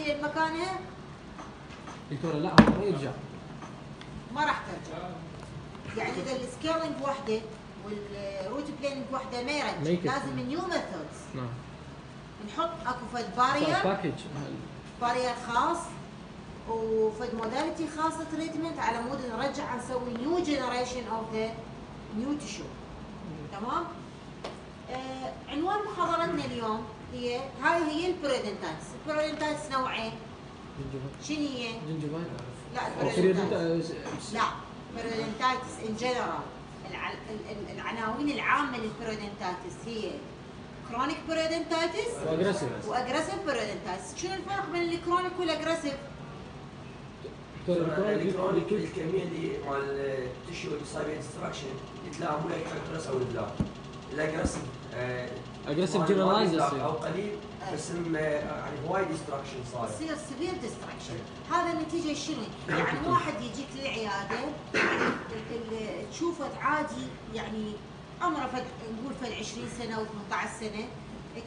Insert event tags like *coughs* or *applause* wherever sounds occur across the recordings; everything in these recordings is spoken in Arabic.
ال epithelia مكانها دكتورة لا هو يرجع. ما راح ترجع. يعني إذا ال scaling وحده وال root planing وحده ما يرجع. لازم new methods نعم. نحط أكو فد barrier package barrier خاص وفد modality خاصه treatment على مود نرجع نسوي new generation of the new tissue تمام؟ آه عنوان محاضرتنا اليوم هي هاي هي ال periodontitis ال periodontitis نوعين شنو هي؟ لا ال periodontitis. لا periodontitis in general العناوين العامة للبريدنتايتس هي chronic periodontitis و aggressive و aggressive periodontitis شنو الفرق بين ال chronic وال aggressive؟ ال chronic الكمية اللي مال ال tissue اللي بها destruction يتلاقى مو like أو لا ال aggressive Aggressive generalized يصير. أو قليل بس يعني هواي destruction صار يصير severe destruction هذا النتيجه شنو؟ يعني *laughs* واحد يجيك للعياده ال- تشوفه عادي يعني عمره فد نقول فد 20 سنة أو 18 سنة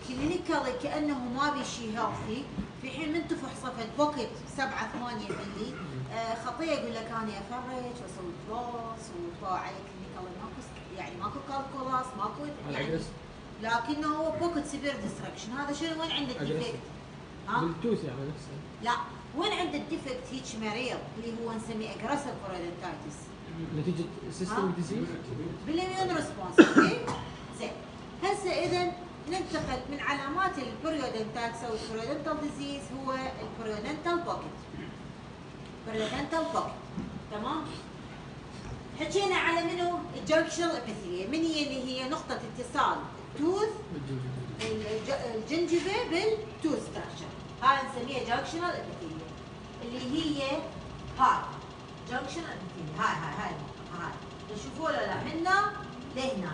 clinically كأنه ما بي شيء healthy في حين من تفحصه فد pocket 7 8 ملي آه، خطية يقول لك أنا افرش وأسوي floss وطلع علي clinically ماكو يعني ماكو calculus ماكو يعني لكنه هو pocket severe destruction هذا شنو؟ وين ال defect؟ Aggressive. ها؟ بال tooth يعني نفسه. لا. وين عنده ال defect هيك مريض اللي هو نسميه aggressive periodontitis نتيجة system؟ disease بال immune response okay؟ زين. هسه إذا ننتقل من علامات ال periodontitis أو ال periodontal disease هو ال periodontal pocket periodontal pocket تمام؟ حكينا على منو؟ ال junctional epithelia من هي اللي هي نقطة اتصال؟ التوث الج- الجنجبه بالتوث ستراكشر هاي نسميها junctional epithelia اللي هي هاي. junctional epithelia هاي هاي هاي. هاي. تشوفوا ولا لا هنا لهنا.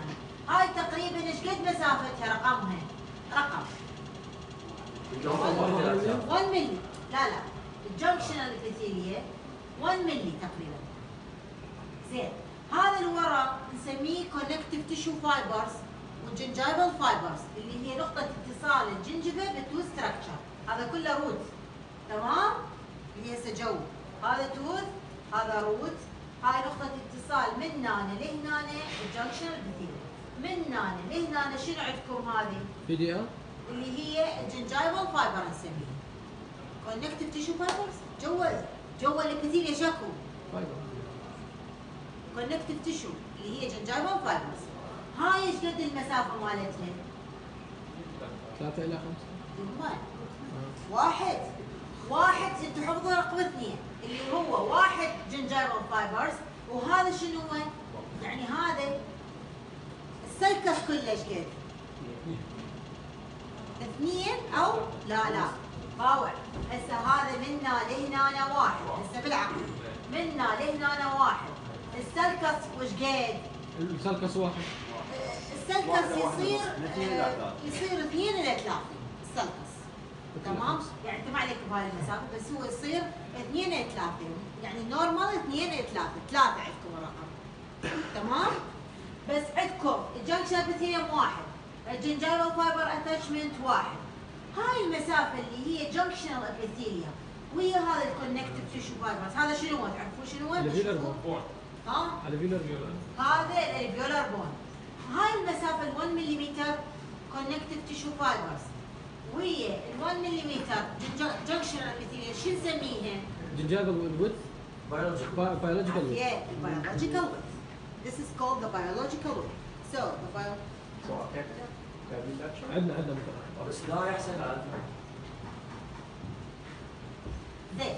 هاي تقريبا إيش قد مسافتها؟ رقمها رقم. 1 ملي لا لا. ال junctional epithelia 1 ملي تقريبا. زين. هذا اللي ورا نسميه connective tissue fibers وال gingival fibers اللي هي نقطة اتصال الجنجفة بال tooth structure هذا كله root تمام؟ اللي هسه جو. هذا tooth هذا root هاي نقطة اتصال من هنا لهنا ال junctional epithelium من هنا لهنا شنو عندكم هذه؟ في دي ال اللي هي ال gingival fiber نسميها. connective tissue fibers جوا جوا ال epithelia شكو fiber connective tissue اللي هي gingival fibers هاي إيش قد المسافة مالتها؟ ثلاثة إلى خمسة يمين. واحد واحد أنتم حفظوا رقم اثنين اللي هو واحد gingival fibers وهذا شنو هو؟ يعني هذا ال sulcus كله إيش قد؟ اثنين أو لا لا باوع هسه هذا منا لهنا واحد هسه بالعقل منا لهنا واحد ال sulcus اش قد؟ ال sulcus واحد ال sulcus يصير آه، يصير اثنين إلى ثلاثة ال sulcus. تمام؟ يعني أنت ما عليك بهاي المسافة بس هو يصير اثنين إلى ثلاثة. يعني normal اثنين إلى ثلاثة. ثلاثة عندكم الرقم. تمام؟ بس عندكم ال junctional epithelium واحد ال gingival fiber attachment واحد. هاي المسافة اللي هي junctional epithelium ويا هذا ال connective tissue fibers هذا شنو؟ هو تعرفون شنو؟ هو؟ ال alveolar؟ bone. ها؟ alveolar bone هذا ال alveolar bone. هاي المسافة ال 1 ملم connective tissue fibers ويا ال 1 ملم junctional epithelium شو نسميها؟ gingival width biological biological width. Yeah, the biological width. This is called the biological width. So the bio عندنا عندنا مثلا بس لا يحسن على زين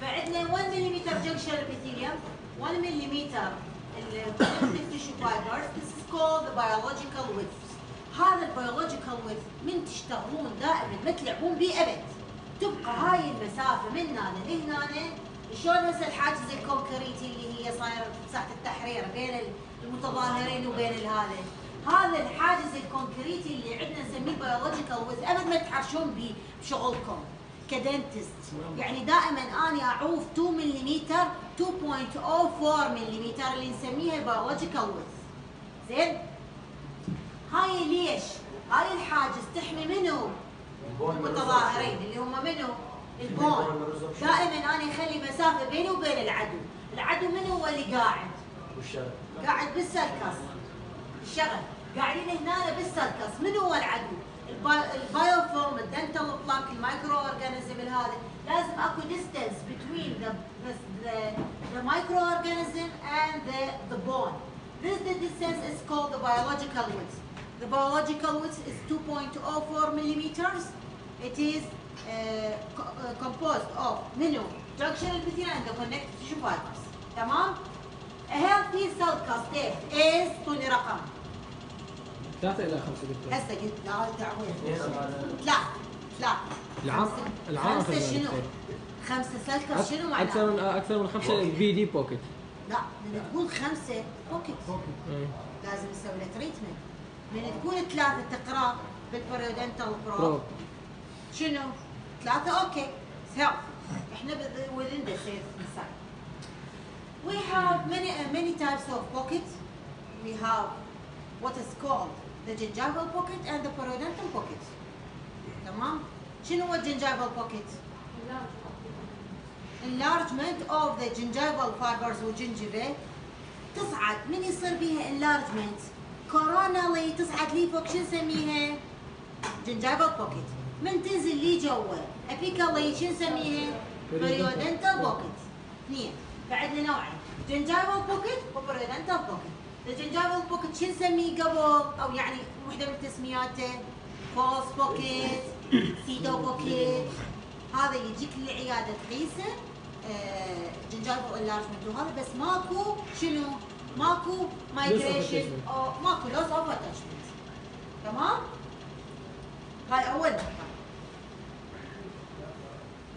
فعندنا 1 ملم junctional epithelium 1 ملم tissue fibers this is called the biological width. هذا ال biological width من تشتغلون دائما ما تلعبون بيه أبد. تبقى هاي المسافة من هنا لهنا شلون هسه الحاجز الكونكريتي اللي هي صايرة ساحه التحرير بين المتظاهرين وبين هذا. هذا الحاجز الكونكريتي اللي عندنا نسميه biological width. أبد ما تحرشون بيه بشغلكم ك dentist. يعني دائما أني أعوف 2 ملم 2.04 ملم اللي نسميها ال biological width. زين؟ هاي ليش؟ هاي الحاجز تحمي منو؟ المتظاهرين اللي هم منو؟ ال bone دائما أنا أخلي مسافة بيني وبين العدو. العدو من هو اللي قاعد؟ قاعد بال sulcus. الشغل قاعدين هنا بال sulcus. من هو العدو؟ البا- ال biofilm ال dental plaque ال microorganism هذا لازم أكو distance between the the, the microorganism and the, the bone this the distance is called the biological width the biological width is 2.04 millimeters it is uh, co- uh, composed of منو junctional epithelium and the connective tissue fibers تمام A healthy cell cascade is طولي رقم ثلاثة إلى خمسة دكتور هسه قلت لا تعويض اثنين على لا لا العام خمسة- العام خمسة شنو؟ خمسة سلكس شنو أكثر من معناه؟ أكثر من خمسة في دي بوكيت لا من تقول خمسة بوكيت إيه. لازم نسوي له تريتمنت من تقول ثلاثة تقرأ بالبريودنتال برو برو شنو؟ ثلاثة أوكي health إحنا the safe inside. We have many uh, many types of pockets. We have what is called the gingival pocket and the periodontal pocket. تمام؟ شنو هو الجنجيفال pocket؟ Enlargement of the gingival fibers والجنجبة تصعد من يصير بيها enlargement coronally تصعد لي فوق شو نسميها؟ gingival pocket من تنزل لي جوا apically شو نسميها؟ periodontal pocket اثنين بعدنا نوعين gingival pocket و periodontal pocket ال gingival pocket شو نسميه قبل أو يعني وحده من تسمياته false pocket pseudo pocket هذا يجيك للعياده تقيسه gingival enlargement وهذا بس ماكو شنو؟ ماكو migration. أو ماكو loss of attachment تمام؟ هاي أول نقطه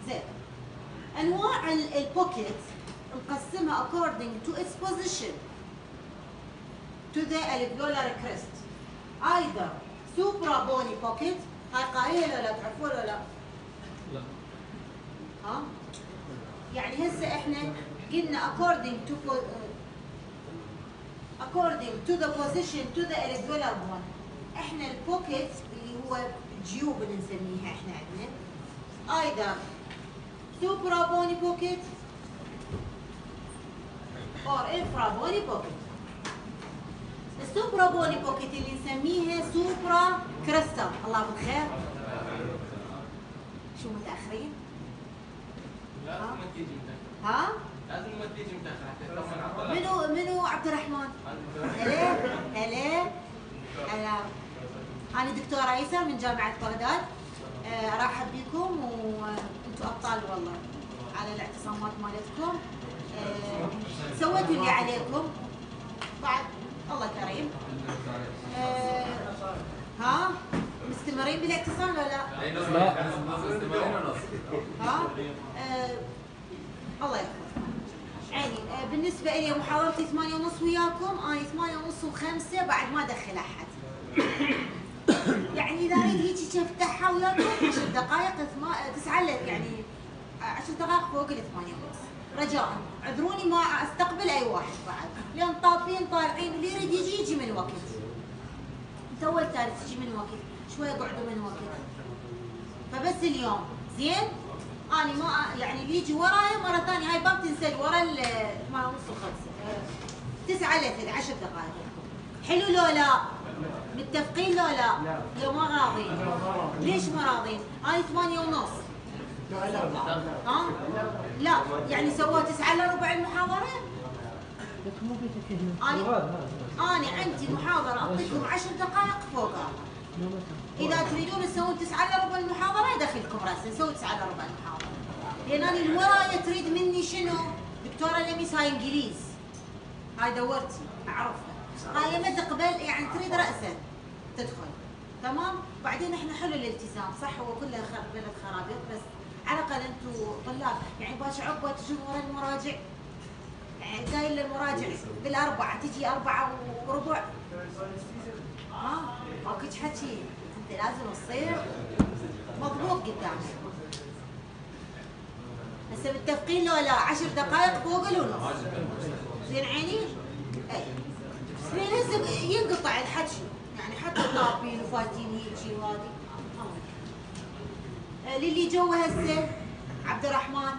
زين. أنواع ال- البوكيت نقسمها according to its position. To the alveolar crest. Either supra bony pocket هاي قايلة لو لا تعرفوها ولا لا؟ لا. ها؟ يعني هسه إحنا قلنا according to according to the position to the alveolar bone إحنا البوكيت اللي هو جيوب اللي نسميها إحنا عندنا. either supra bony pocket or infrabony pocket. ال supra bony pocket اللي نسميها supracrestal الله بالخير. شو متأخرين؟ لازم تيجي متاخر ها؟ لازم ما تيجي متاخر منو منو عبد الرحمن؟ هلا. هلا. هلا. أنا دكتورة ايسر من جامعة بغداد. آه، أرحب بكم وأنتم أبطال والله على الاعتصامات مالتكم. آه، سويتوا اللي عليكم. بعد الله كريم. آه، ها؟ مستمرين بالاعتصام ولا لا؟ لا ها؟ آه الله يحفظكم. عيني آه بالنسبة لي محاضرتي ثمانية ونص وياكم أنا ثمانية ونص وخمسة بعد ما أدخل أحد. يعني إذا أريد هيك أفتحها وياكم عشر دقائق ثما- تسعة إلا يعني عشر دقائق فوق الثمانية ونص. رجاء اعذروني ما أستقبل أي واحد بعد لأن طابين طالعين اللي يريد يجي يجي من وقت تو الثالث يجي من وقت شوي قعدوا من وقت فبس اليوم زين؟ أنا ما يعني اللي يجي ورايا مرة ثانية. هاي باب تنسد ورا ال 8 ونص وخمسة تسعة الا ثلاث عشر دقائق. حلو لو لا؟ متفقين لو لا؟ لو ما راضين. ليش ما راضين؟ أنا ثمانية ونص. ها؟ لا. يعني سووا تسعة الا ربع المحاضرة؟ أنا أنا عندي محاضرة أعطيكم عشر دقائق فوقها. إذا تريدون تسوون تسعة الا ربع المحاضرة يدخلكم راسا نسوي تسعة الا ربع المحاضرة. لأن أنا الورايه تريد مني شنو؟ دكتورة لميس هاي إنجليز. هاي دورتي اعرفها هاي لما تقبل يعني تريد راسا تدخل. تمام؟ بعدين إحنا حلو الالتزام صح هو كله بلد خرابيط بس على الأقل أنتم طلاب. يعني باش عقبة تجون ورا المراجع. يعني داير المراجع بالأربعة تجي أربعة وربع. ها ماكوش حكي؟ أنت لازم تصير مضبوط قدامك. هسه متفقين لو لا عشر دقائق فوق الونص زين عيني؟ اي هسه ينقطع الحكي. يعني حتى طابين وفاتين هيجي يكرمك. آه، للي جوا هسه عبد الرحمن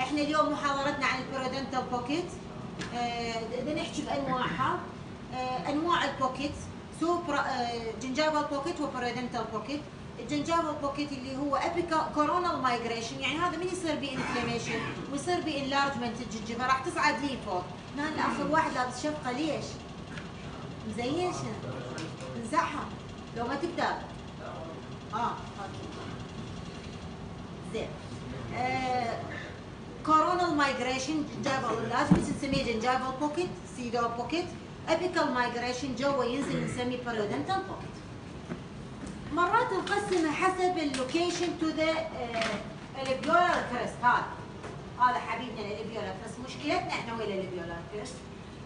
إحنا اليوم محاضرتنا عن البيرودنتال بوكيت. آه، بدنا نحكي بأنواعها. أنواع ال pocket. supra gingival pocket و periodontal pocket ال gingival pocket اللي هو apica coronal migration يعني هذا من يصير به inflammation ويصير به enlargement الجنجفه راح تصعد لي فوق. هنا الآخر واحد لابس شفقة ليش؟ مزين شنو؟ انزعها لو ما تقدر آه okay زين. coronal migration gingival لازم نسميه gingival pocket pseudo pocket apical migration جوا ينزل نسميه periodontal pocket مرات نقسمها حسب ال location to the alveolar crest هذا. هذا حبيبنا ال alveolar crest مشكلتنا إحنا ويا ال alveolar crest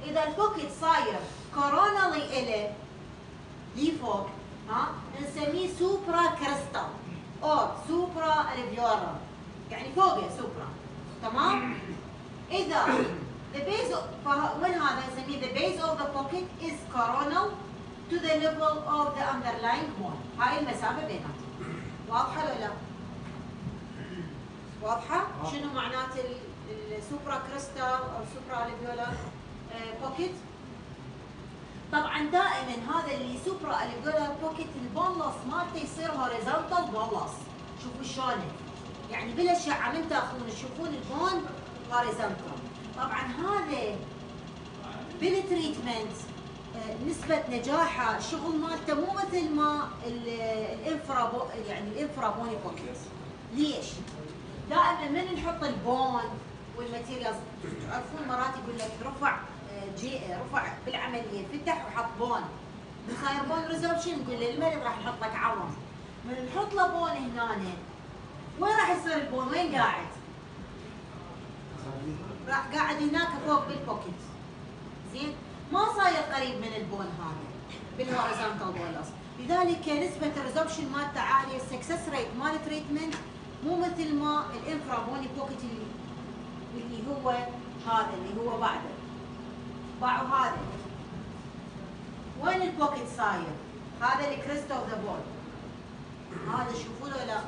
إذا ال pocket صاير coronally الي لي فوق ها نسميه supracrestal أو supra alveolar يعني فوق سوبرا تمام؟ إذا the base of, وين هذا نسميه the base of the pocket is coronal to the level of the underlying bone هاي المسافة بيناتهم واضحة ولا لا؟ واضحة؟ شنو معنات ال supracrestal أو supra alveolar pocket؟ طبعا دائما هذا اللي supra alveolar pocket ال bone loss مالته يصير horizontal bone loss شوفوا شلون يعني بالاشعه من تاخذون تشوفون ال bone horizontal طبعا هذا بال treatment آه، نسبة نجاحه الشغل مالته مو مثل ما ال- ال infra bo يعني ال infrabony pocket ليش؟ دائما من نحط ال bone وال materials تعرفون مرات يقول لك رفع آه، جي رفع بالعملية فتح وحط bone صاير bone resorption نقول للمريض راح نحط لك عظم من نحط له bone هنا وين راح يصير ال bone؟ وين قاعد؟ راح قاعد هناك فوق بال pocket زين؟ ما صاير قريب من ال bone هذا بال horizontal bone loss لذلك نسبة ال resorption مالته عالية ال success rate مال treatment مو مثل ما ال infrabony pocket اللي اللي هو هذا اللي هو بعده. باعوا هذا. وين ال pocket صاير؟ هذا ال crest of the bone هذا شوفوا له لا.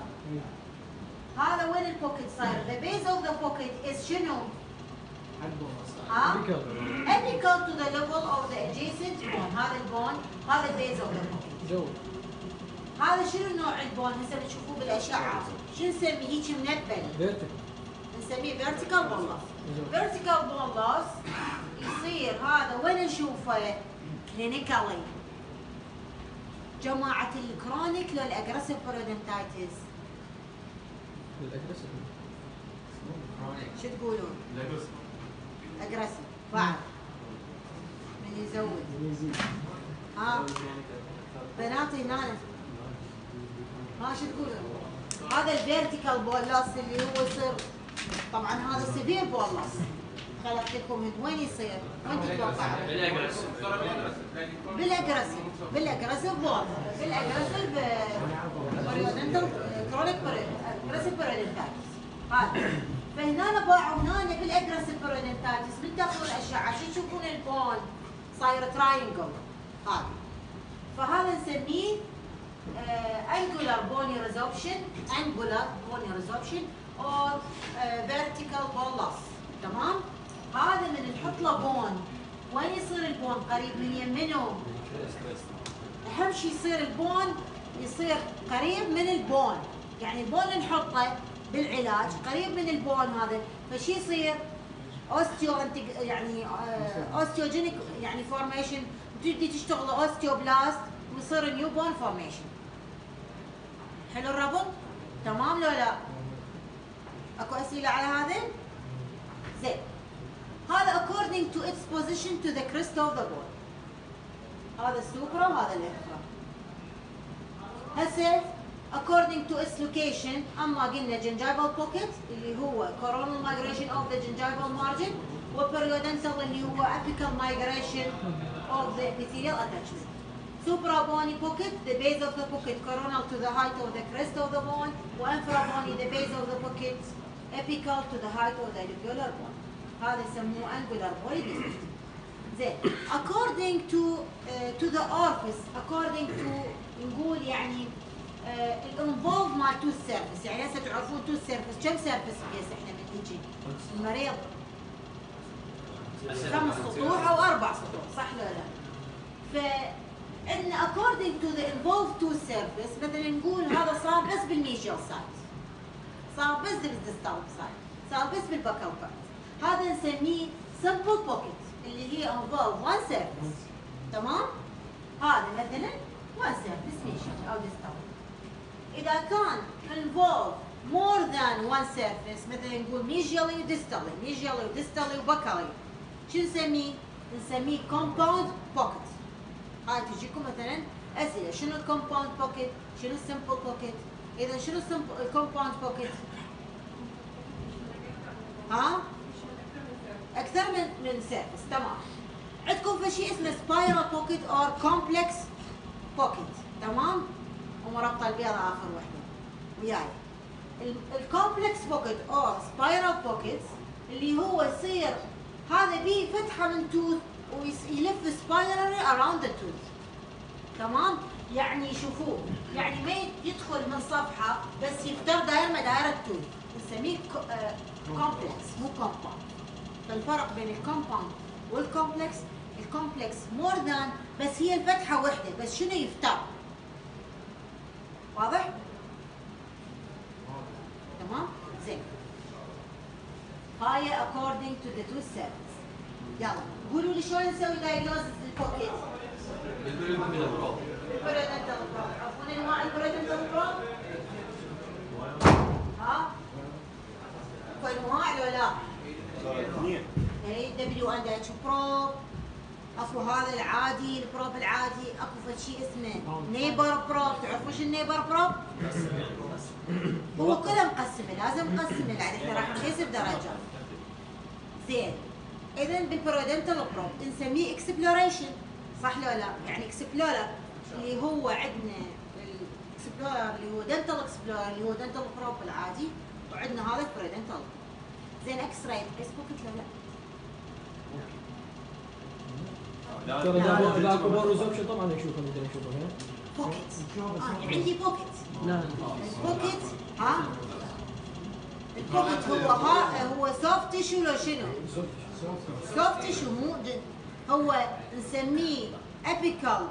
هذا وين ال pocket صاير؟ the base of the pocket is شنو؟ ها؟ apical to the level of the adjacent bone هذا ال bone هذا ال base of the هذا شنو نوع ال bone؟ هسه بتشوفوه بالأشعة. شو نسميه؟ هيك منبل vertical نسميه vertical bone loss. Vertical bone loss يصير هذا وين نشوفه؟ clinically جماعة ال chronic لو ال aggressive periodontitis ال aggressive شو تقولون؟ aggressive بعد من يزود. يزيد ها؟ بناتي هنا. ها شو تقولون؟ هذا ال vertical bone loss اللي هو يصير. طبعا هذا severe bone loss خلقت لكم وين يصير؟ وين تتوقعون؟ بال aggressive بال aggressive bone. بال aggressive periodontal chronic periodontitis هذا. فهنا باعوا هنا بال aggressive تاخذون الأشعة شو تشوفون ال bone؟ صاير triangle هذا. فهذا نسميه angular bony resorption angular bony resorption or vertical loss. تمام؟ هذا من نحط له bone وين يصير ال bone؟ قريب من يمنه أهم شيء يصير ال bone يصير قريب من ال bone. يعني ال bone نحطه بالعلاج قريب من ال bone هذا فشي يصير osteo يعني osteogenic يعني formation تبدي تشتغل osteoblast ويصير new bone formation حلو الربط؟ تمام لو لا؟ أكو أسئلة على هذا زين. هذا according to its position to the crest of the bone هذا ال supra وهذا ال infra هسه according to its location اما قلنا gingival pocket اللي هو coronal migration of the gingival margin وبريودنتال اللي هو apical migration of the epithelial attachment suprabony pocket the base of the pocket coronal to the height of the crest of the bone وانفرابony the base of the pocket apical to the height of the alveolar bone هذا يسموه angular bony disease زين according to uh, to the orifice according to نقول يعني uh, الانفولف مال توث سيرفيس يعني هسه تعرفون توث سيرفيس كم سيرفيس بيس إحنا من نجي المريض. خمس سطوح أو أربع سطوح صح ولا لا؟ ف إن according to the involved tooth surface مثلا نقول هذا صار بس بال mesial side صار بس بال distal side صار بس بال buccal part هذا نسميه simple pocket اللي هي involve one surface تمام؟ هذا مثلا one surface mesial أو distal إذا كان involve more than one surface مثلا نقول mesially و distally mesially و distally و buccally شو نسميه؟ نسميه compound pocket هاي تجيكم مثلا أسئلة شنو ال compound pocket؟ شنو ال simple pocket؟ إذا شنو ال compound pocket؟ ها؟ أكثر من من surface تمام عندكم في شيء اسمه spiral pocket or complex pocket تمام؟ ومربطة البيضة آخر وحدة. وياي. ال complex pocket or spiral pockets اللي هو يصير هذا بيه فتحة من tooth ويلف spirally around the tooth تمام؟ يعني شوفوه. يعني ما يدخل من صفحة بس يفتر داير ما دايره tooth نسميه complex مو compound فالفرق بين ال compound وال complex ال complex more than بس هي الفتحة وحدة. بس شنو يفتر واضح؟ تمام؟ زين. هاي according to the tooth surface يلا. قولوا لي شلون نسوي diagnosis لل pocket ال periodontal probe عرفون انواع ال periodontal probe ها؟ انواع لو لا؟ اي W and H probe اكو هذا العادي ال probe العادي أكو فد شيء اسمه Naber probe. تعرفون شو ال Naber probe؟ هو كله مقسمه لازم نقسمه يعني إحنا راح نحسب درجات زين. اذا بال periodontal probe نسميه exploration. صح لو لا؟ يعني explorer اللي هو عندنا ال explorer اللي هو dental explorer اللي هو dental probe العادي وعندنا هذا ال periodontal. زين x-ray بس pocket ولا لا؟ ترى اذا اكو bone resorption طبعا نشوفه نقدر نشوفه هنا pocket آه عندي pocket لا ال pocket ها ال pocket هو ها هو soft tissue لو شنو؟ soft tissue مو هو نسميه apical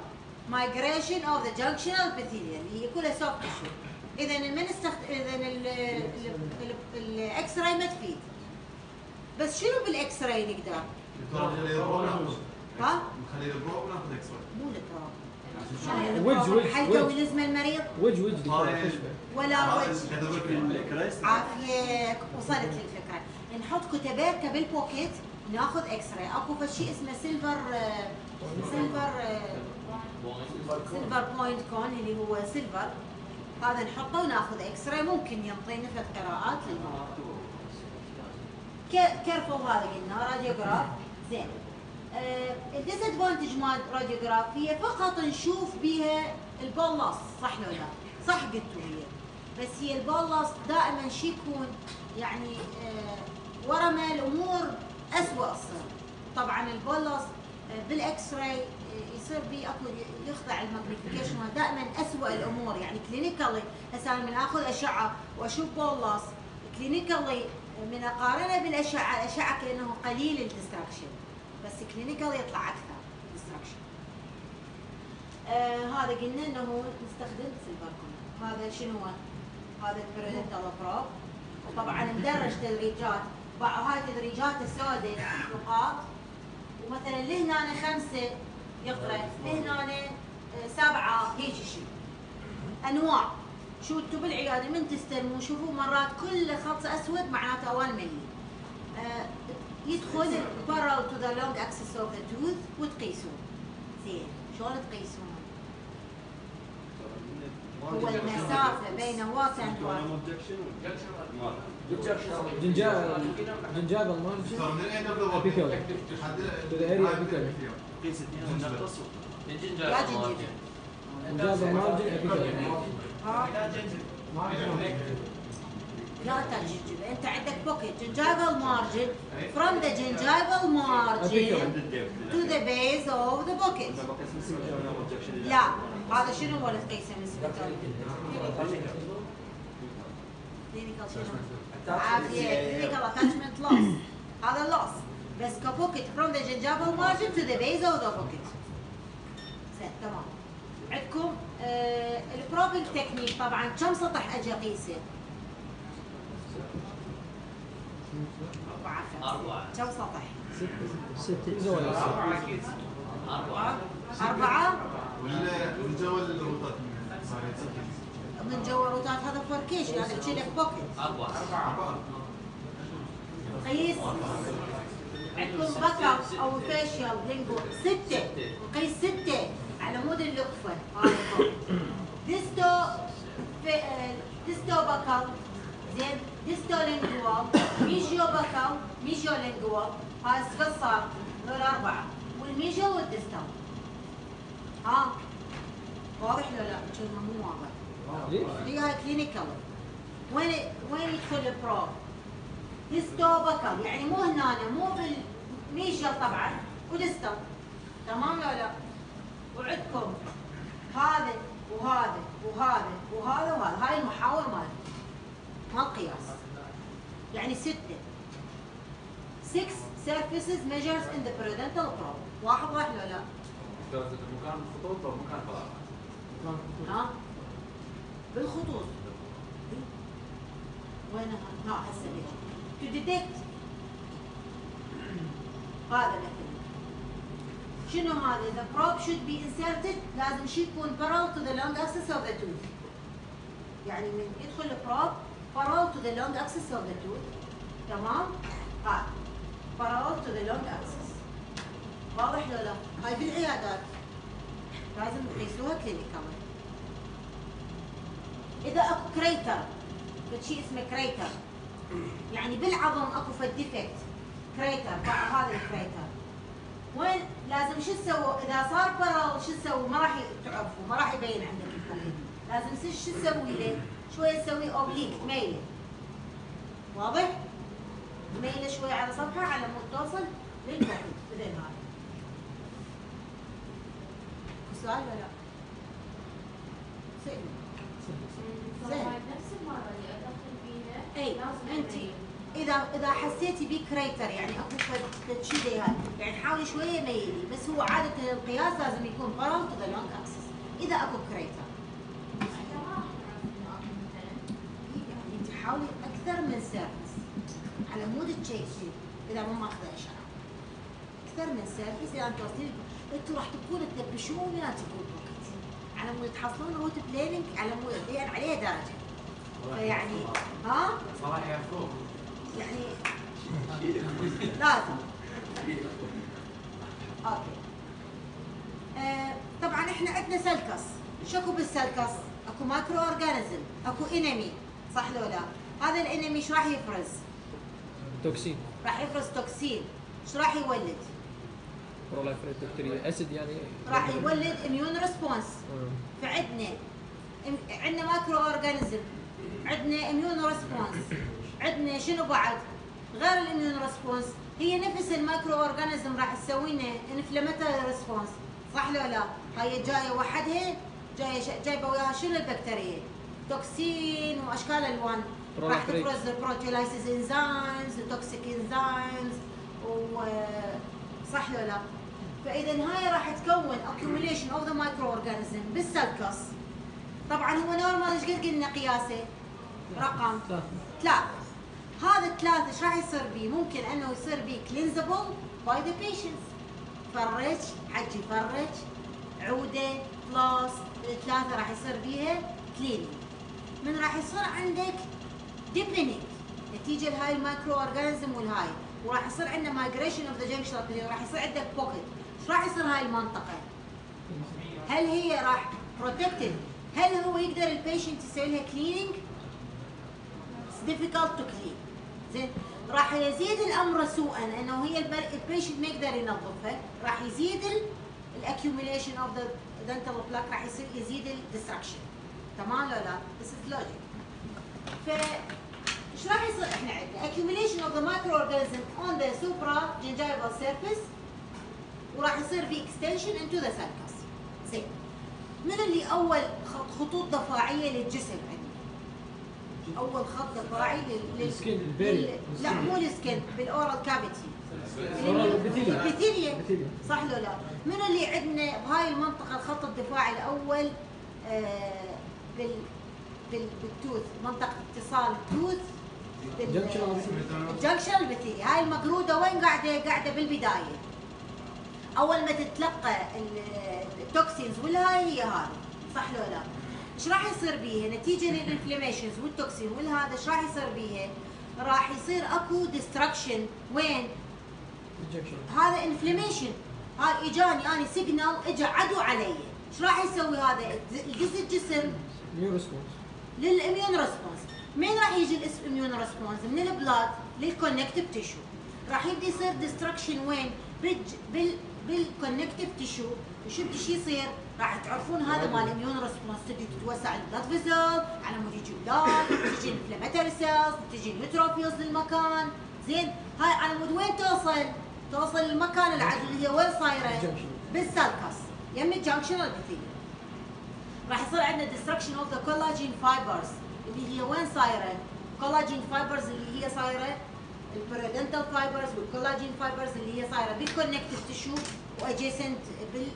migration of the junctional epithelium هي كلها soft tissue اذا من استخد... اذا ال- ال- ال- الاكس راي ما تفيد بس شنو بالاكس راي نقدر؟ ها؟ نخلي البرو وناخذ إكس مو البروب وجه- وجه- حلقه وجه. ولزمة المريض؟ وجه وجه خشبه ولا وجه. هذا عافية وصلت للفكرة نحط كتبيركة بالبوكيت ناخذ إكس راي اكو شيء اسمه سيلفر آه، سيلفر آه، silver point cone اللي هو silver هذا نحطه وناخذ x-ray ممكن ينطينا ثلاث قراءات للمرض *laughs* careful هذا قلنا. radiograph زين. آه ال disadvantage مال هي فقط نشوف بيها ال bone loss صح لو لا؟ صح قلتوا هي بس هي ال bone loss دائما شي يكون يعني آه ورا ما الأمور اسوء تصير طبعا ال bone loss آه بال x-ray آه، يصير بي أكو يخضع ال magnification دائما اسوء الأمور. يعني clinically هسه أنا من آخذ أشعة وأشوف bone loss clinically من أقارنه بالأشعة الاشعه كأنه قليل ال destruction بس clinical يطلع أكثر destruction آه هذا قلنا إنه نستخدم silver هذا شنو؟ هو؟ هذا ال periodontal probe وطبعا مدرج تدريجات. هاي تدريجات السوداء نقاط. ومثلا لهنا خمسة يقرأ. لهنا آه، سبعة هيك شيء. أنواع. شو أنتم بالعيادة من تستلموا؟ شوفوا مرات كل خط أسود معناته 1 ملي. آه، يدخل parallel to the long axis of the tooth وتقيسون زين شلون تقيسون؟ هو المسافة بين اند وات جنجال جنجال. To the area جنجبه جنجال ها؟ لا تجنجبه أنت عندك بوكيت gingival margin. From the gingival margin to the base of the pocket. لا. هذا شنو هو اللي تقيسه من attachment. Loss. هذا loss. بس ك pocket from the gingival margin to the base of the pocket. زين تمام. عندكم آه ال probing technique طبعا كم سطح أجي اقيسه؟ أربعة أربعة. سطح؟ ستة زوايا أربعة أربعة أربعة والجو الروتات من صارت من جوا روتات هذا فوركيشن هذا بشيل لك بوكيت أربعة أربعة قيس عندكم بكر أو فيشيال لينجو ستة نقيس ستة على مود اللقفة. ديستو ديستو بكر زين. ديستو لينجوال ميجيو بكر ميجيو لينجوال هاي قد صار. هذول أربعة. والميجيو والديستو ها؟ واضح ولا لا؟ كأنه مو واضح؟ هي هاي كلينيكال وين وين يدخل البروب؟ هيستوبكال يعني مو هنا مو بالميجر طبعا. وديستو تمام ولا لا؟ وعندكم هذا وهذا وهذا وهذا وهذا. هاي المحاور مالتي. مال قياس يعني ستة. 6 surfaces measures in the periodontal probe واحد واحد ولا لا؟ مكان الخطوط أو مكان فراغ ها؟ بالخطوط. وينها؟ ها هسه to detect. هذا مثلا. شنو هذا؟ the probe should be inserted. لازم شي يكون parallel to the long axis of the tooth. يعني من يدخل ال probe parallel to the long axis of the tooth تمام؟ هذا parallel to the long axis. واضح ولا لا؟ هاي بالعيادات لازم تقيسوها clinical إذا أكو crater شيء اسمه crater يعني بالعظم أكو فد defect crater هذا ال crater وين؟ لازم شو تسووا؟ إذا صار parallel شو تسووا؟ ما راح تعرفوا ما راح يبين عندك لازم شو تسوي له شوية تسوي oblique ميله واضح؟ ميله شوية على صفحة على مود توصل لل pocket مثل هذا. سؤال ولا لا؟ زين. نفس المرة اللي أدخل فيها اي أنت. اذا إذا حسيتي ب crater يعني اكو فد- فد شي زي هذا. يعني حاولي شوية ميلي بس هو عادة القياس لازم يكون to the long axis إذا أكو crater إذا ما راح أعرف إنه أكو مثلاً. حاولي أكثر من surface على مود check إذا مو ماخذة اشعه أكثر من surface إذا انت وصلتي أنتوا راح تكونوا تدبشون يا تقول وقت. على مود تحصلون root planing على مود يعني عليه درجة. فيعني ها؟ صراحة يعني لازم *laughs* okay. آه طبعا إحنا عندنا sulcus شكو بال sulcus أكو microorganism أكو enemy صح لو لا؟ هذا ال enemy إيش راح يفرز. toxin. راح يفرز toxin. إيش راح يولد؟ proliferate بكتيريا acid يعني راح يولد immune response. فعندنا عندنا microorganism عندنا immune response عندنا شنو بعد؟ غير ال immune response هي نفس ال microorganism راح تسوي لنا inflammatory response صح لو لا؟ هاي جاية وحدها جاية جايبة وياها شنو البكتيريا؟ toxin واشكال الوان. راح. تفرز proteolysis enzymes toxic enzymes و صح لو لا؟ فإذا هاي راح تكون accumulation of the microorganism بال sulcus طبعا هو normal إيش قد قلنا قياسه؟ رقم. ثلاثة. هذا الثلاثة إيش راح يصير بيه؟ ممكن إنه يصير بيه cleansable by the patients. فرج حج يفرش عودة floss الثلاثة راح يصير بيها cleaning. من راح يصير عندك deepening نتيجة لهاي ال microorganism والهاي وراح يصير عندنا migration of the junctional راح يصير عندك pocket إيش راح يصير هاي المنطقة؟ هل هي راح protected؟ هل هو يقدر ال patient يسوي لها cleaning؟ It's difficult to clean زين راح يزيد الأمر سوءا انه هي ال patient ما يقدر ينظفها راح يزيد ال accumulation of the dental plaque راح يصير يزيد ال destruction تمام ولا لا؟ This is logic. ف إيش راح يصير؟ إحنا عندنا accumulation of the microorganism on the supra gingival surface وراح يصير في extension into the sulcus زين. من اللي أول خط- خطوط دفاعية للجسم عندنا أول خط دفاعي لل ال skin، لا مو ال skin بال oral cavity. ال epithelia epithelia. صح لو لا؟ منو اللي عندنا بهاي المنطقة الخط الدفاعي الأول آه بال بال بال tooth منطقة اتصال ال tooth. ال junctional epithelia هاي المقرودة وين قاعدة؟ قاعدة بالبداية أول ما تتلقى ال- toxins والهاي هي هذه صح لو لا؟ إيش راح يصير بيها؟ نتيجة لل inflammations وال toxin والهذا إيش راح يصير بيها؟ راح يصير أكو destruction وين؟ هذا inflammation هاي إجاني أنا signal اجى عدو علي إيش راح يسوي هذا؟ يدز الجسم immune response لل immune response مين راح يجي ال immune response من ال blood لل connective tissue راح يبدا يصير destruction وين. بال بال connective tissue وشو بده شي يصير راح تعرفون هذا مال ال immune response تجي تتوسع ال blood vessel على مود يجي blood تجي inflammatory cells تجي neutrophils للمكان. زين هاي على مود وين توصل؟ توصل للمكان العدو اللي هي وين صايره. بال sulcus يم ال junctional epithelia راح يصير عندنا destruction of the collagen fibers اللي هي وين صايرة؟ collagen fibers اللي هي صايرة ال periodontal fibers وال collagen fibers اللي هي صايرة بال connective tissue و adjacent بال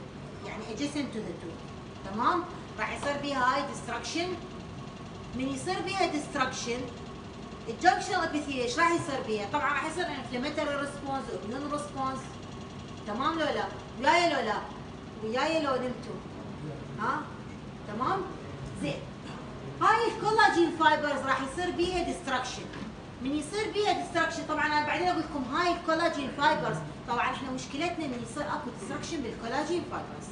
يعني adjacent to the tooth تمام؟ راح يصير بيها هاي destruction من يصير بيها destruction ال junctional epithelia إيش راح يصير بيها؟ طبعا راح يصير inflammatory response immune response تمام لو لا؟ وياي لو لا؟ وياي لو نمتوا ها تمام؟ زين. هاي ال collagen fibers راح يصير بيها destruction من يصير بيها destruction طبعا أنا بعدين أقول لكم هاي ال collagen fibers طبعا إحنا مشكلتنا من يصير أكو destruction بال collagen fibers.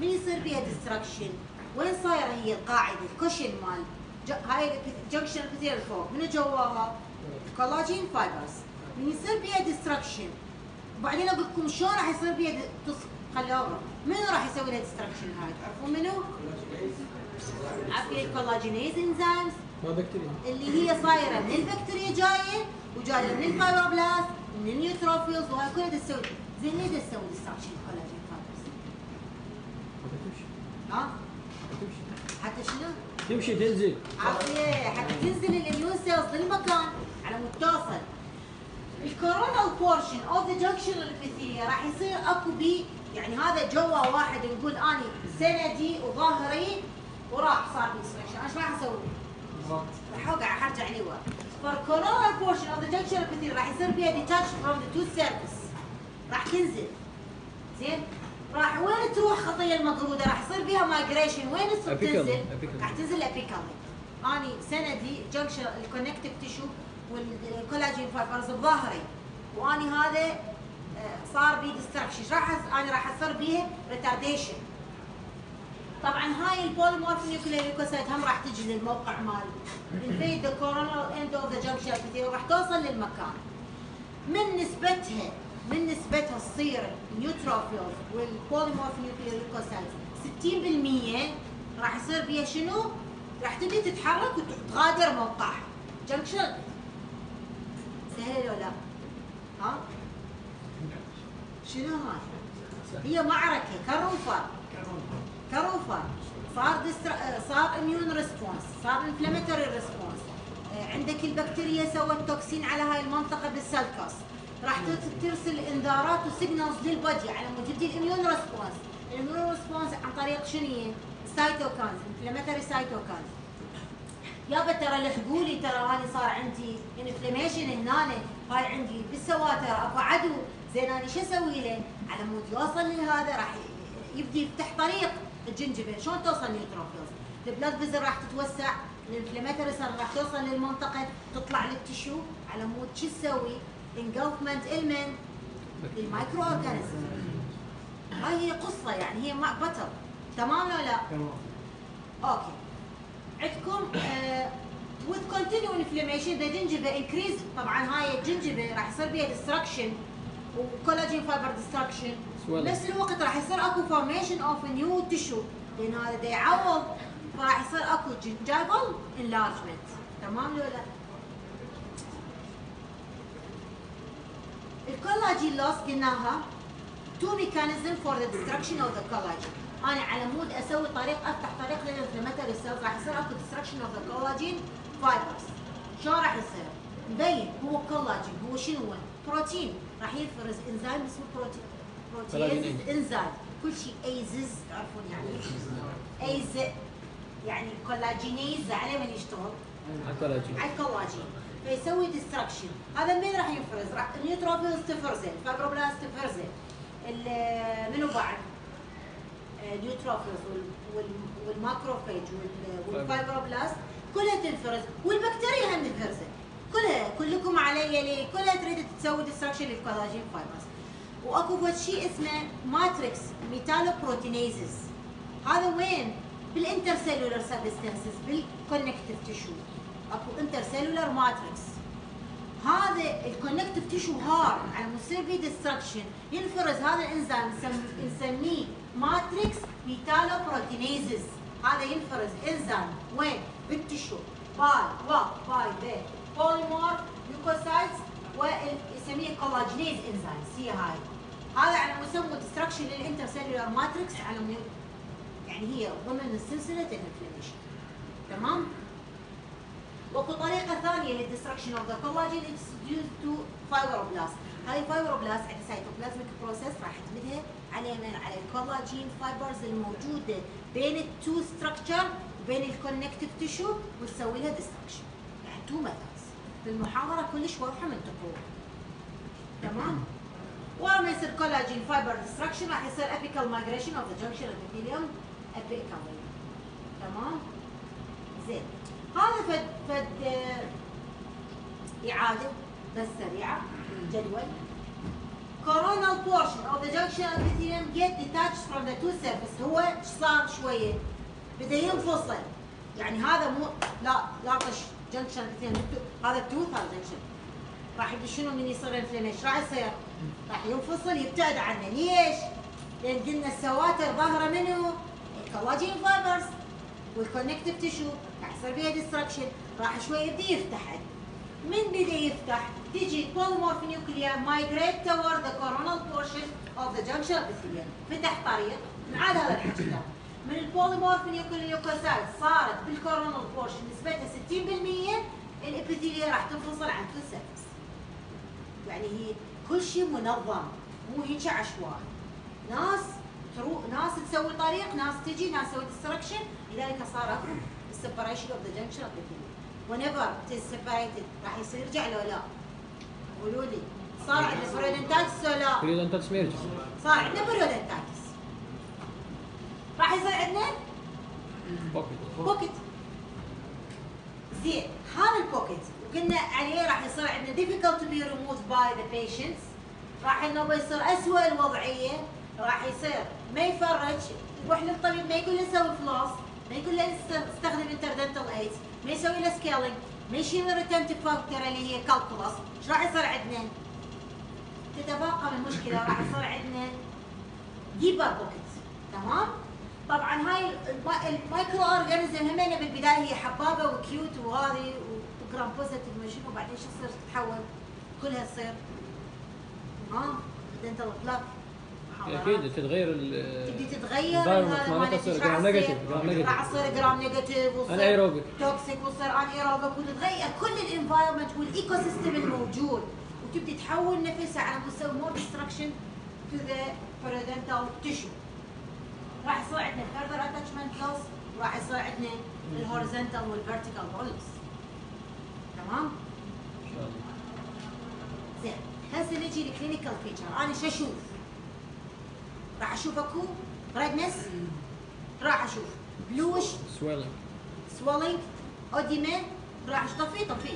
من يصير بيها destruction وين صايرة هي القاعدة؟ ال cushion مال. هاي ال junctional epithelia فوق. من جواها؟ ال collagen fibers. من يصير بيها destruction وبعدين أقول لكم شلون راح يصير بيها دي- تص... خلي أقرأ. منو راح يسوي لها destruction هاي تعرفون منو؟ عارفين ال collagenase enzymes اللي هي صايرة من البكتيريا جاية وجاية من ال fibroblast من ال neutrophils وهاي كلها تسوي زين ليه تسوي destruction ال collagen fibers؟ ها؟ حتى شنو؟ تمشي تنزل عافية حتى تنزل ال immune cells للمكان على مود توصل ال coronal portion of the junctional epithelia راح يصير أكو بي يعني هذا جوا واحد يقول أني سندي وظهري وراح صار بي destruction إيش راح أسوي؟ راح أوقع حرجع لورا فال coronal portion of the junctional epithelia راح يصير بيها detach from the tooth surface راح تنزل. زين؟ راح وين تروح خطية المقرودة؟ راح يصير بيها migration وين تصير. تنزل. راح تنزل apically أني سندي junction ال connective tissue وال collagen fibers بظهري وأني هذا صار بي destruction راح أنا راح أصير بيه retardation طبعا هاي ال polymorphonuclear leukocyte هم راح تجي للموقع مال invade the coronal end of the junction epithelium وراح توصل للمكان. من نسبتها من نسبتها تصير ال neutrophils وال polymorphonuclear leukocyte 60% راح يصير بيها شنو؟ راح تبدي تتحرك وتغادر موقعها. junction سهل ولا؟ لا؟ ها؟ شنو هاي؟ هي معركة كر وفر كر وفر صار destr... آه، صار immune response صار inflammatory response عندك البكتيريا سوت toxin على هاي المنطقة بال sulcus راح ترسل إنذارات و signals لل body على يبدي ال immune response ال immune response عن طريق شنو؟ ال cytokines inflammatory cytokines يابا ترى لحقوا لي ترى هاني صار عندي inflammation هنا هاي عندي بالسواتر أكو عدو. زين أنا شو أسوي له؟ على مود يوصل لهذا راح يبدي يفتح طريق ال gingiva شلون توصل neutrophils؟ ال blood vessel راح تتوسع ال inflammatory cell راح توصل للمنطقة تطلع لل tissue على مود شو تسوي؟ engulfment المن ال microorganism هاي هي قصة يعني هي مع بطل تمام ولا لا؟ تمام okay عندكم آه with continued inflammation the gingiva increase طبعا هاي ال gingiva راح يصير بيها destruction و collagen fiber Swelling. بنفس الوقت راح يصير أكو formation of new tissue لأن هذا دا يعوض فراح يصير أكو gingival enlargement تمام ولا لا؟ ال collagen loss قلناها two mechanism for the destruction of the collagen أنا على مود أسوي طريق أفتح طريق لل inflammatory cells راح يصير أكو destruction of the collagen fibers شلون راح يصير؟ مبين هو كولاجين هو شنو هو؟ بروتين راح يفرز إنزيم اسمه بروتين protease. إنزيم. كل شيء ases تعرفون يعني ase يعني collagenase عليه من يشتغل. الكولاجين على الكولاجين فيسوي destruction هذا من راح يفرز؟ راح ال neutrophils تفرزه ال fibroblast تفرزه منو بعد؟ ال neutrophils وال- وال- وال macrophage وال- وال fibroblast. كلها تنفرز. والبكتيريا هم تنفرزه كلها كلكم علي ليه كلها تريد تسوي destruction لل collagen fibers وأكو شيء اسمه matrix metalloproteinases هذا وين؟ بال intercellular substances بال connective tissue أكو intercellular matrix هذا ال connective tissue hard على مود يصير فيه destruction ينفرز هذا الإنزيم نسم- نسميه matrix metalloproteinases هذا ينفرز إنزيم. وين؟ بال tissue by وا by the polymorph leukocytes ويسميه collagenase enzyme سي هاي هذا على مسمى destruction لل intercellular matrix على يعني هي ضمن سلسله ال inflammation تمام؟ واكو طريقة ثانية لل destruction of the collagen it's due to fibroblast هاي fibroblast عندها cytoplasmic process راح تمدها على من على ال collagen fibers الموجودة بين ال tooth structure وبين ال connective tissue وتسوي لها destruction يعني two methods بالمحاضرة كلش واضحه من تقول تمام؟ ورا ما يصير collagen fiber destruction راح يصير apical migration of the junction epithelium apical تمام؟ زين. هذا فد فد آه، إعادة بس سريعة الجدول coronal portion of the junction epithelium get detached from the tooth surface هو صار شوية بدأ ينفصل يعني هذا مو لا لا طش. Epithelium هذا ال tooth هذا junction راح يبدي شنو من يصير inflammation راح يصير راح ينفصل يبتعد عنه ليش؟ لأن قلنا السواتر ظاهره منو؟ ال collagen fibers وال connective tissue راح يصير فيها destruction راح شوي يبدي يفتح من بدا يفتح تجي ال polymorphonuclear migrate toward the coronal portion of the junction فتح طريق من عاد هذا الحكي من ال polymorphonuclear leukocyte صارت بال coronal portion نسبتها 60% ال epithelia راح تنفصل عن tooth surface يعني هي كل شيء منظم مو هيك عشوائي. ناس تروح ناس تسوي طريق ناس تجي ناس تسوي destruction لذلك صار أكو ال separation of the junction of the is separated راح يصير يرجع لو لا؟ قولوا لي. صار عندنا periodontitis ولا لا تريد ان تسمير صار عندنا periodontitis راح يصير عندنا؟ pocket pocket زين هذا ال pocket وقلنا عليه راح يصير عندنا difficult to be removed by the patients. راح إنه بيصير اسوء الوضعية. راح يصير ما يفرش. يروح للطبيب ما يقول له سوي floss ما يقول له است- استخدم interdental aids ما يسوي له scaling ما يشيل ال retentive factor اللي هي calculus إيش راح يصير عندنا؟ تتفاقم المشكلة راح يصير عندنا deeper pocket تمام؟ طبعا هاي الم- ال microorganism همينه بالبداية هي حبابة و cute وهذه و gram positive ما شنو وبعدين شو تصير تتحول كلها تصير ها dental plaque. أكيد تتغير تبدي تتغير مالتها تصير gram negative راح تصير gram negative aerobic toxic وتصير anaerobic وتتغير كل ال environment وال ecosystem الموجود. وتبدي تحول نفسها على مستوى more destruction to the periodontal tissue راح يصير عندنا further attachment loss وراح يصير عندنا ال horizontal وال vertical bone loss تمام؟ زين هسه نجي لل clinical feature أنا شو أشوف؟ راح أشوف أكو redness راح أشوف bluish swelling swelling edema راح طفي طفي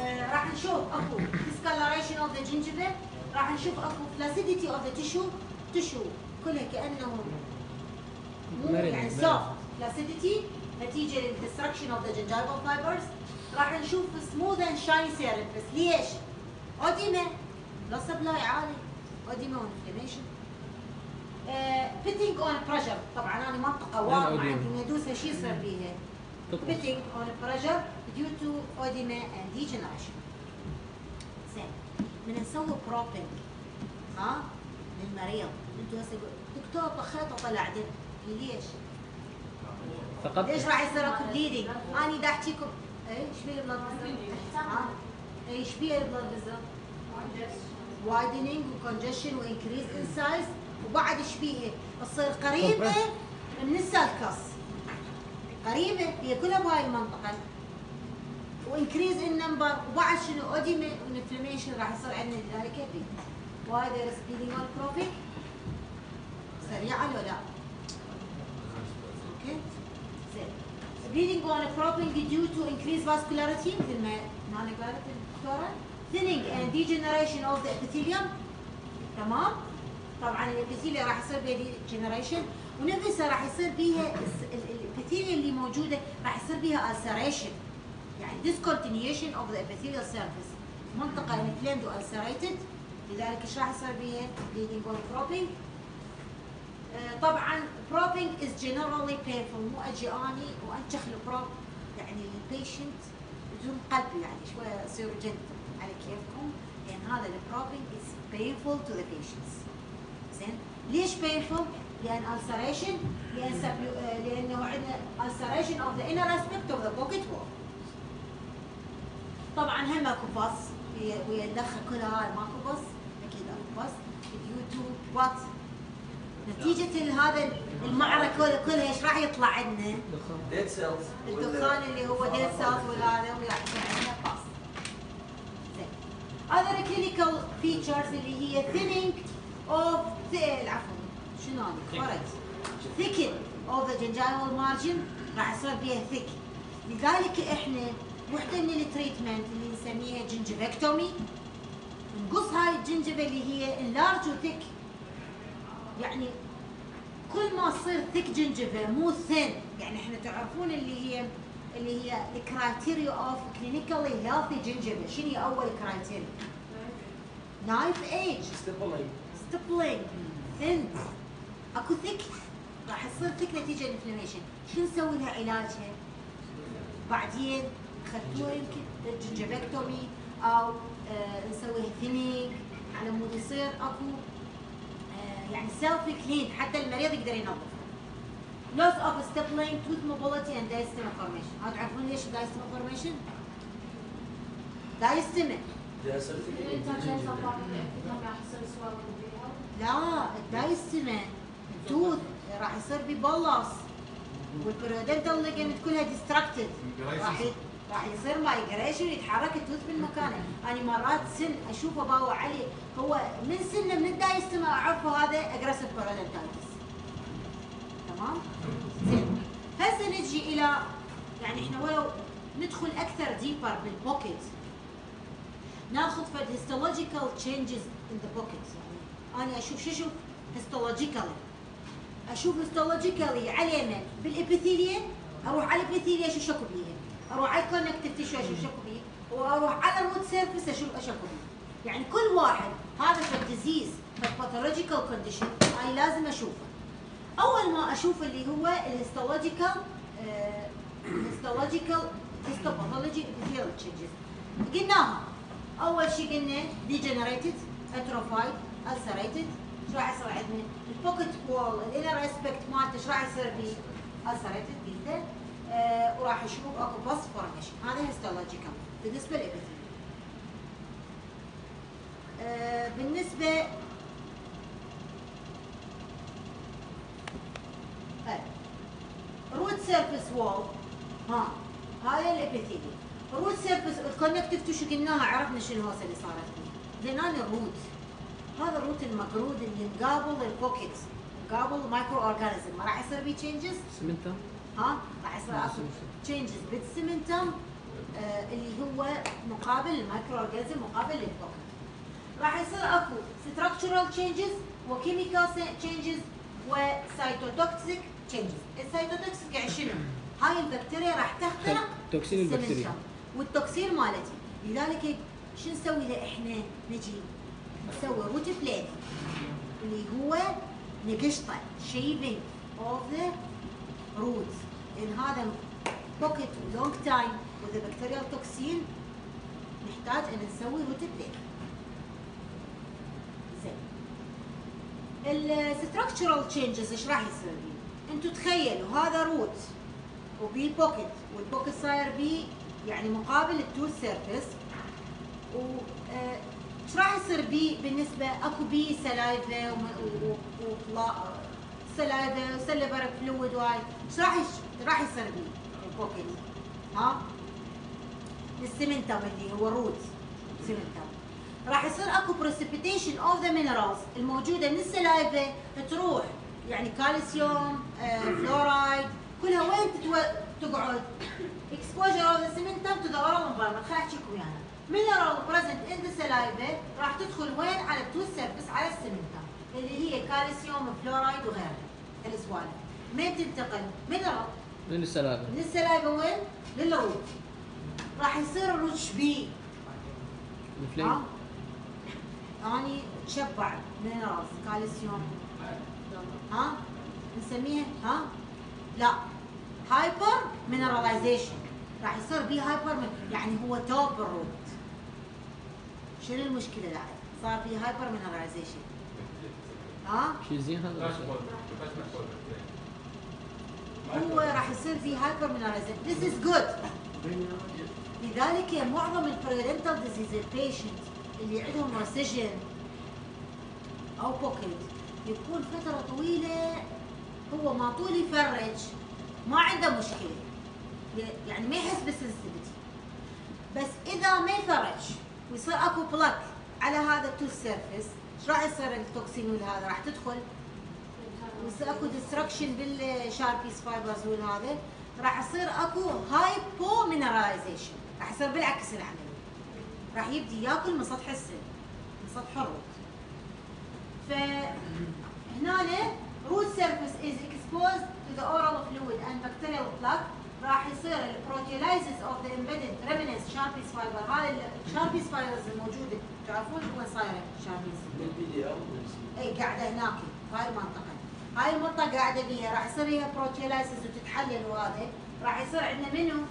آه راح نشوف أكو discoloration of the gingiva راح نشوف أكو flaccidity of the tissue tissue كلها كأنه مرن. soft flaccidity نتيجة لل destruction of the gingival fibers. راح نشوف smooth and shiny surface ليش؟ edema blood supply عالي. edema و inflammation pitting on pressure طبعا أنا منطقة edema. عندي ادوسها شو يصير بيها؟ تطلع Pitting on pressure due to edema and degeneration. زين. من نسوي probing ها؟ للمريض. أنتوا هسه دكتور طخيت وطلع دم ليش؟ فقط ليش راح يصير أكو bleeding؟ أنا دا احكيكم اي إيش بيه؟ ها؟ اي إيش بيه البلاد فيزل؟ وايدنينج وكونجشن وانكريز ان سايز وبعد إيش بيه؟ تصير قريبة من السالكس قريبة هي كلها بهاي المنطقة وانكريز ان نمبر وبعد شنو اوديما وانفلاميشن راح يصير عندنا لذلك بي وهذا سبيدنج والبروفيك سريعة لو لا؟ أوكي زين bleeding on a propping due to increased vascularity مثل ما نانا قالت الدكتوره thinning and degeneration of the epithelium تمام طبعا الابيثيليا راح يصير بها degeneration ونفسها راح يصير بيها الابيثيليا اللي موجوده راح يصير بيها ulceration يعني discontinuation of the epithelial surface منطقه inflamed ulcerated لذلك إيش راح يصير بيها bleeding on probing آه، طبعا probing is generally painful. مو أجي أني وانشخ ال probe يعني ال patient بدون قلبي يعني شوية اصير جد على كيفكم. لأن هذا ال probing is painful to the patients. زين؟ ليش painful؟ لأن ulceration لأن آه، لأنه عندنا ulceration of the inner aspect of the pocket wall. طبعا هم اكو باص ويا الدخه كلها هاي ماكو باص أكيد اكو باص due to نتيجة هذا المعركة كلها إيش راح يطلع عندنا؟ ديد سيلز الدخان اللي هو ديد سيلز وهذا يصير عندنا. زين. other clinical features اللي هي thinning of the عفوا شنو هذا؟ خرج. thicken of the gingival margin راح يصير بيها thick. لذلك إحنا وحدة من ال treatment اللي نسميها gingivectomy نقص هاي ال gingiva اللي هي enlarge و thick يعني كل ما تصير thick gingiva مو thin يعني إحنا تعرفون اللي هي اللي هي ال criteria of clinically healthy gingiva شنو هي أول criteria؟ knife edge stippling thin أكو thick راح تصير thick نتيجة ال inflammation شو نسوي لها علاجها؟ بعدين اخذتوها يمكن gingivectomy أو آه نسويها thinning على مود يصير أكو يعني self clean حتى المريض يقدر ينظف. Loss of stippling tooth mobility and diastema formation. هذا تعرفون ليش diastema formation؟ diastema لا ال diastema ال tooth راح يصير ببلص وال periodontal ligament كلها destructed راح راح يصير migration يتحرك ال tooth من مكانه. أنا مرات سن أشوفه باو علي هو من سنه من ال diastema أعرفه هذا aggressive periodontitis تمام؟ زين. هسه نجي إلى يعني إحنا ولو ندخل أكثر deeper بال pocket ناخذ فد histological changes in the pocket. يعني أنا أشوف شو أشوف؟ histologically. أشوف على من بال epithelia أروح على ال epithelia أشوف شكو بيها أروح على ال connective tissue أشوف شكو بيه. وأروح على ال root surface أشوف اشكو بيه. يعني كل واحد هذا فد disease فد pathological condition أنا لازم أشوفه. أول ما أشوف اللي هو ال histological histological histopathology epithelial changes قلناها. أول شيء قلنا degenerated atrophied ulcerated. شو راح يصير عندنا؟ ال pocket wall ال inner aspect مالته شو راح يصير بيه ulcerated قلته آه وراح يشوف أكو pus formation هذا histological بالنسبة لل epithelial آه بالنسبة root surface wall ها هاي ال epithelial root surface ال connective tissue قلناها عرفنا شنو الهوسه اللي صارت زين أنا ال root هذا ال root المقرود اللي مقابل ال pocket مقابل ال microorganism ما راح يصير بيه تشينجز سمنتا ها راح يصير اكو changes بال cementum آه اللي هو مقابل ال microorganism مقابل لل pocket راح يصير اكو structural changes و chemical changes و cytotoxic شنو؟ هاي البكتيريا راح تخترق toxin البكتيريا. وال toxin مالتي. لذلك شو نسوي له إحنا؟ نجي نسوي root planing اللي هو نقشطة shaving of the roots لأن هذا pocket long time و the bacterial toxin نحتاج إن نسوي root planing زين. ال structural changes إيش راح يصير؟ أنتوا تخيلوا هذا root وبي pocket وال pocket صاير بي يعني مقابل ال tooth surface. و آه، إيش راح يصير بي بالنسبة؟ أكو بي وطلاء saliva و sulcular fluid واي إيش راح راح يصير بي ال pocket؟ ها؟ ال cementum اللي هو ال root cementum راح يصير أكو precipitation of the minerals الموجودة من ال saliva تروح يعني كالسيوم آه، فلورايد كلها وين تتو- تقعد؟ Exposure of the cementum to the oral environment. خليني احكيكم وياها mineral present in the saliva راح تدخل وين؟ على ال tooth surface على ال cementum اللي هي كالسيوم فلورايد وغيرها. الاسوالف مين تنتقل؟ mineral. من السلامة من ال saliva وين؟ لل root راح يصير ال root شبيه. الفليم اني تشبع minerals كالسيوم. ها؟ نسميها ها؟ لا. hypermineralization راح يصير بيه hyper يعني هو top ال root شنو المشكلة بعد؟ صار بيه hypermineralization ها؟ شيء زين هذا؟ هو راح يصير فيه hypermineralization This is good. لذلك معظم ال periodontal disease ال patient اللي عندهم recession أو pocket يكون فترة طويلة هو ما طول يفرش. ما عنده مشكلة. ي- يعني ما يحس بال sensitivity بس إذا ما يفرش ويصير أكو plaque على هذا ال tooth surface إيش راح يصير ال toxin هذا راح تدخل؟ ويصير أكو destruction بال Sharpey's fibers والهذا. راح يصير أكو hypomineralization راح يصير بالعكس العملية. راح يبدي ياكل من سطح السن من سطح ال root فهنا root surface is exposed to the oral fluid and bacterial plaque. راح يصير ال proteolysis of the embedded remnants Sharpey's fiber. هاي ال Sharpey's fibers الموجودة. تعرفون وين صايره Sharpey's أو اي قاعدة هناك. هاي المنطقة. هاي المنطقة قاعدة بيها. راح يصير فيها proteolysis وتتحلل وهذا. راح يصير عندنا منو؟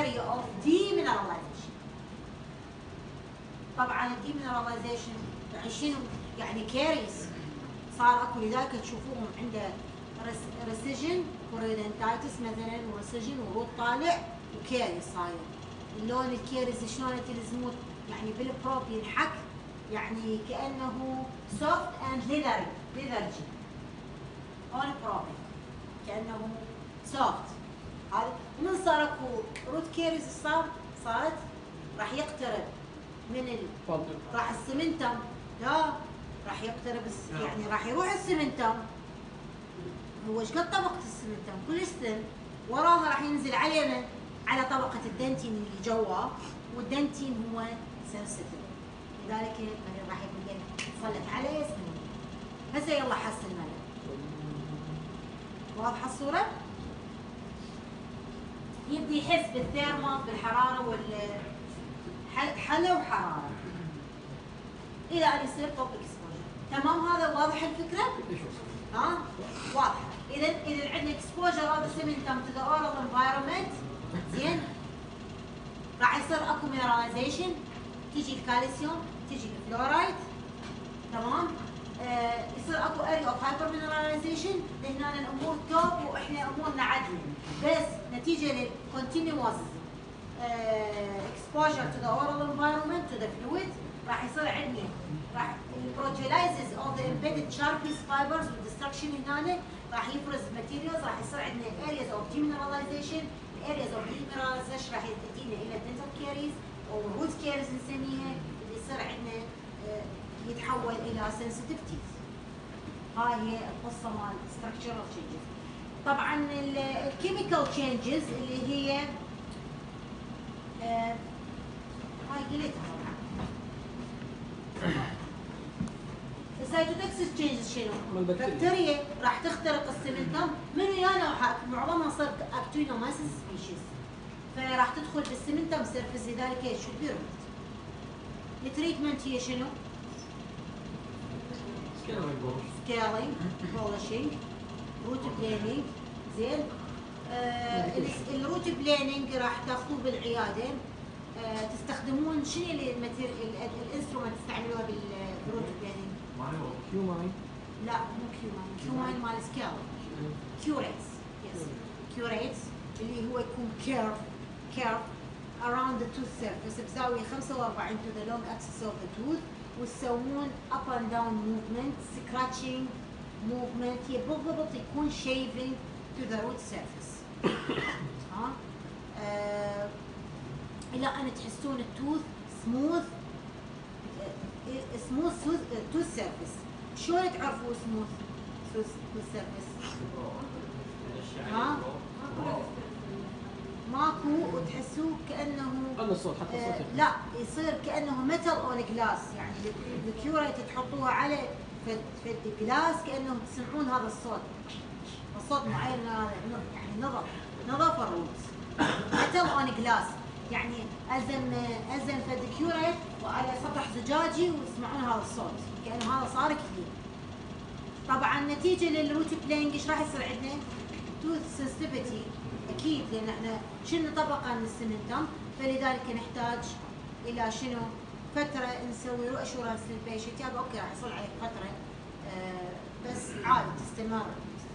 area of demineralization طبعا ال demineralization يعني شنو يعني caries صار أكو لذلك تشوفوهم عنده recession periodontitis مثلا و recession و root طالع و caries صاير. اللون ال caries شلون تلزموه يعني بال probe ينحك يعني كأنه soft and leather leathery on probing كأنه soft هذا من صار أكو root caries صار صارت راح يقترب من ال... راح ال cementum. لا راح يقترب الس... يعني راح يروح ال cementum هو إيش قد طبقة ال cementum كل سن وراها راح ينزل اليمين على طبقة ال dentin اللي جوا وال dentin هو sensitive لذلك راح يبقى يتسلط عليه سنين هسه يلا حس المريض واضحة الصورة؟ يبدي يحس بال thermal بالحرارة وال ح- حلا وحرارة. إلى أن يصير exposure تمام؟ هذا واضح الفكرة؟ ها؟ واضحه اذا اذا عندنا exposure هذا cementum to the oral environment زين؟ راح يصير اكو mineralization تيجي الكالسيوم تيجي الفلورايد. تمام؟ آه يصير اكو area of hypermineralization لهنا الأمور top وإحنا امورنا عدله بس نتيجة لل continuous exposure to the oral environment to the fluid. راح يصير عندنا راح ال proteolysis of the embedded Sharpey's fibers وال destruction هنا راح يفرز materials راح يصير عندنا areas of demineralization. Areas of demineralization راح تدينا إلى dental caries أو root caries نسميها. اللي يصير عندنا آه، يتحول إلى teeth هاي هي القصة مال structural changes. طبعا ال chemical changes اللي هي آه، هاي قلتها ال cytotoxic changes شنو؟ البكتيريا. بكتيريا راح تخترق ال cementum من ويا نوعها معظمها صار Actinomyces species فراح تدخل بال cementum surface لذلك هي شو بيرمت ال treatment هي شنو؟ scaling polishing root planing زين. آه ال- ال root planing راح تاخذوه بالعيادة. تستخدمون شنو ال instrument تستعملوها بال- بال root planing Cumine لا مو Cumine. Cumine. مال scale. Yes. curettes اللي هو يكون curve curve around the tooth surface. بزاوية 45 to the long axis of the tooth. وتسوون up and down movement scratching movement. هي بالضبط يكون shaving to the root surface. *coughs* ها؟ آه إلى ان تحسون ال tooth smooth smooth tooth surface شلون تعرفوا smooth tooth surface؟ ها؟ ماكو وتحسوه كأنه قل الصوت حتى آه، الصوت لا يصير كأنه metal on glass يعني ال curette تحطوها على فد glass كانه تسمعون هذا الصوت. الصوت معين يعني نظف نظف ال root metal on glass يعني ازم ازم فد curette وعلى سطح زجاجي ويسمعون هذا الصوت كانه هذا صار كثير. طبعا نتيجة لل root planing إيش راح يصير عندنا؟ tooth sensitivity أكيد لأن إحنا شلنا طبقة من ال cementum فلذلك نحتاج إلى شنو؟ فترة نسوي assurance لل patient. يابا okay راح يصير عليك فترة آه بس عادي تستمر.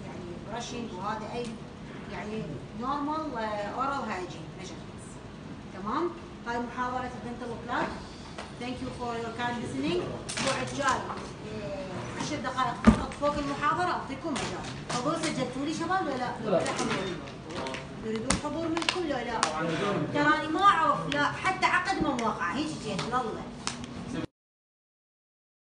يعني brushing وهذا أي يعني normal oral hygiene measurements تمام؟ هاي محاضره ال dental plaque thank you for your kind listening. الأسبوع الجاي آه، عشر دقائق فقط فوق المحاضره أعطيكم مجال. حضور سجلتوا لي شباب ولا لا؟ يريدون حضور منكم ولا لا؟ تراني ما أعرف لا حتى عقد ما موقع هيك جيت والله.